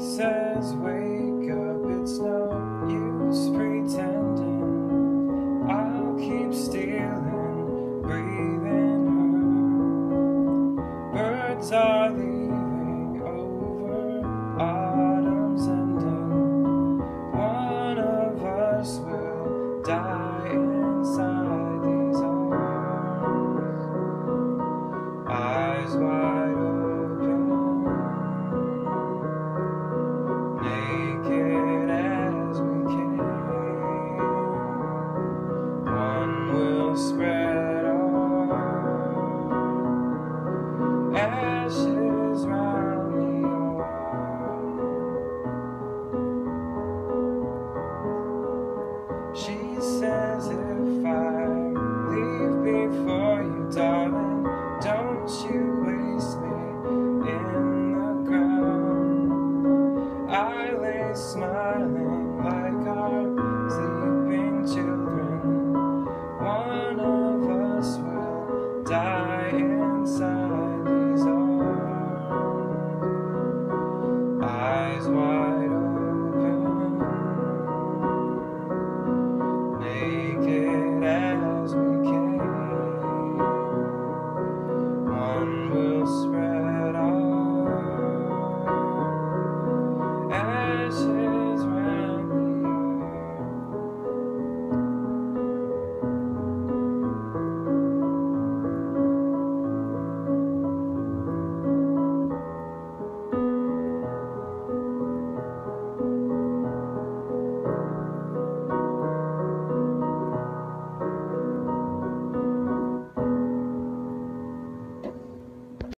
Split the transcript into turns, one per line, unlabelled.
says, Wake up, it's no use pretending. I'll keep stealing, breathing her. Birds are leaving over autumn's ending. One of us will die inside these arms. Eyes wide. She says if I leave before you, darling, don't you waste me in the ground. I lay smiling like our sleeping children. One of us will die.